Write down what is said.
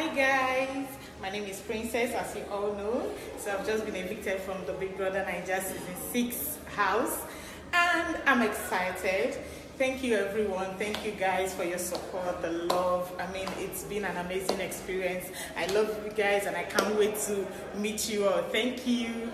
Hi guys, my name is Princess, as you all know. So I've just been evicted from the Big Brother Naija season six house, and I'm excited. Thank you everyone. Thank you guys for your support, the love. I mean, it's been an amazing experience. I love you guys, and I can't wait to meet you all. Thank you.